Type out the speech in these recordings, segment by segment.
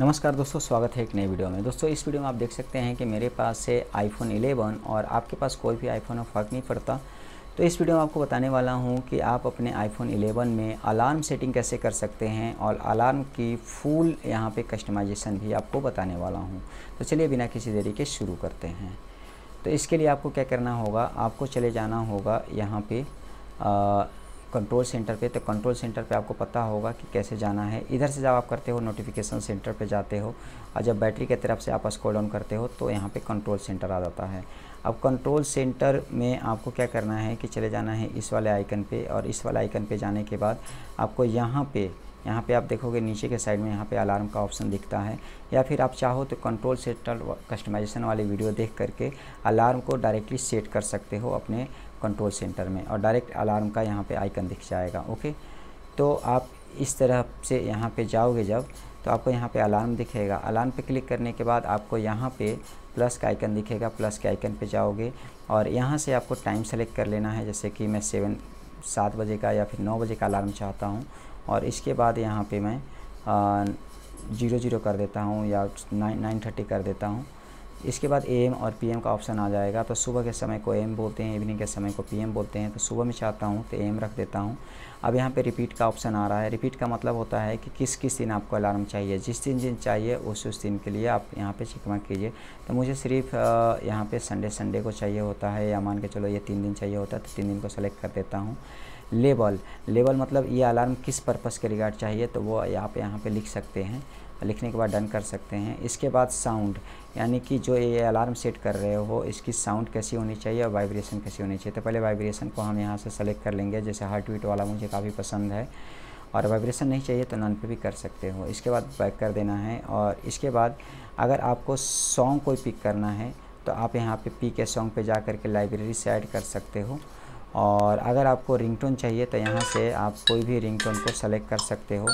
नमस्कार दोस्तों, स्वागत है एक नई वीडियो में। दोस्तों, इस वीडियो में आप देख सकते हैं कि मेरे पास है आईफोन 11 और आपके पास कोई भी आईफोन हो फ़र्क नहीं पड़ता। तो इस वीडियो में आपको बताने वाला हूँ कि आप अपने आईफोन 11 में अलार्म सेटिंग कैसे कर सकते हैं और अलार्म की फुल यहाँ पे कस्टमाइजेशन भी आपको बताने वाला हूँ। तो चलिए बिना किसी देरी के शुरू करते हैं। तो इसके लिए आपको क्या करना होगा, आपको चले जाना होगा यहाँ पर कंट्रोल सेंटर पे तो कंट्रोल सेंटर पे आपको पता होगा कि कैसे जाना है। इधर से जब आप करते हो नोटिफिकेशन सेंटर पे जाते हो, और जब बैटरी के तरफ़ से आप स्क्रॉल डाउन करते हो तो यहाँ पे कंट्रोल सेंटर आ जाता है। अब कंट्रोल सेंटर में आपको क्या करना है कि चले जाना है इस वाले आइकन पे, और इस वाले आइकन पे जाने के बाद आपको यहाँ पे यहाँ पे आप देखोगे नीचे के साइड में यहाँ पे अलार्म का ऑप्शन दिखता है। या फिर आप चाहो तो कंट्रोल सेंटर कस्टमाइजेशन वाली वीडियो देख करके अलार्म को डायरेक्टली सेट कर सकते हो अपने कंट्रोल सेंटर में और डायरेक्ट अलार्म का यहाँ पे आइकन दिख जाएगा ओके तो आप इस तरह से यहाँ पे जाओगे जब तो आपको यहाँ पे अलार्म दिखेगा। अलार्म पे क्लिक करने के बाद आपको यहाँ पे प्लस का आइकन दिखेगा प्लस के आइकन पे जाओगे और यहाँ से आपको टाइम सेलेक्ट कर लेना है। जैसे कि मैं सेवन सात बजे का या फिर नौ बजे का अलार्म चाहता हूँ और इसके बाद यहाँ पे मैं ज़ीरो ज़ीरो कर देता हूँ या नाइन नाइन थर्टी कर देता हूँ। इसके बाद एम और पीएम का ऑप्शन आ जाएगा। तो सुबह के समय को एम बोलते हैं इवनिंग के समय को पीएम बोलते हैं। तो सुबह में चाहता हूँ तो एम रख देता हूँ। अब यहाँ पे रिपीट का ऑप्शन आ रहा है। रिपीट का मतलब होता है कि किस किस दिन आपको अलार्म चाहिए। जिस दिन जिन चाहिए, उस उस दिन के लिए आप यहाँ पे चिकमा कीजिए। तो मुझे सिर्फ़ यहाँ पे संडे संडे को चाहिए होता है। या मान के चलो ये तीन दिन चाहिए होता है तो तीन दिन को सेलेक्ट कर देता हूँ। लेबल लेबल मतलब ये अलार्म किस पर्पज़ के रिगार्ड चाहिए तो वो आप यहाँ पे लिख सकते हैं। लिखने के बाद डन कर सकते हैं। इसके बाद साउंड यानी कि जो ये अलार्म सेट कर रहे हो इसकी साउंड कैसी होनी चाहिए और वाइब्रेशन कैसी होनी चाहिए। तो पहले वाइब्रेशन को हम यहाँ से सेलेक्ट कर लेंगे, जैसे हार्ट बीट वाला मुझे काफ़ी पसंद है। और वाइब्रेशन नहीं चाहिए तो नन पे भी कर सकते हो। इसके बाद बैक कर देना है और इसके बाद अगर आपको सॉन्ग कोई पिक करना है तो आप यहाँ पे पी के सॉन्ग पे जा कर के लाइब्रेरी से ऐड कर सकते हो। और अगर आपको रिंगटोन चाहिए तो यहाँ से आप कोई भी रिंगटोन को सेलेक्ट कर सकते हो।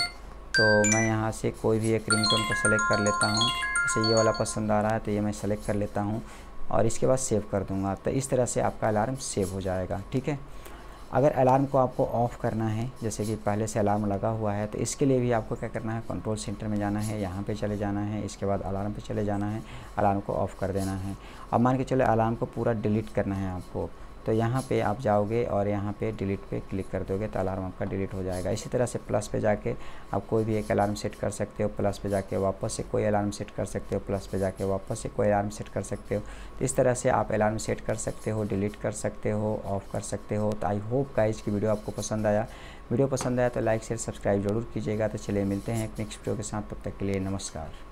तो मैं यहाँ से कोई भी एक रिंगटोन को सेलेक्ट कर लेता हूँ। जैसे ये वाला पसंद आ रहा है तो ये मैं सेलेक्ट कर लेता हूँ और इसके बाद सेव कर दूँगा। तो इस तरह से आपका अलार्म सेव हो जाएगा, ठीक है? अगर अलार्म को आपको ऑफ़ करना है, जैसे कि पहले से अलार्म लगा हुआ है तो इसके लिए भी आपको क्या करना है? कंट्रोल सेंटर में जाना है, यहाँ पे चले जाना है, इसके बाद अलार्म पे चले जाना है अलार्म को ऑफ़ कर देना है। अब मान के चले अलार्म को पूरा डिलीट करना है आपको। तो यहाँ पे आप जाओगे और यहाँ पे डिलीट पे क्लिक कर दोगे तो अलार्म आपका डिलीट हो जाएगा। इसी तरह से प्लस पे जाके आप कोई भी एक अलार्म सेट कर सकते हो प्लस पे जाके वापस से कोई अलार्म सेट कर सकते हो प्लस पे जाके वापस से कोई अलार्म सेट कर सकते हो। तो इस तरह से आप अलार्म सेट कर सकते हो डिलीट कर सकते हो ऑफ़ कर सकते हो। तो आई होप गाइज़ की वीडियो आपको पसंद आया। वीडियो पसंद आया तो लाइक शेयर सब्सक्राइब ज़रूर कीजिएगा। तो चलिए मिलते हैं एक नेक्स्ट वीडियो के साथ। तब तक के लिए नमस्कार।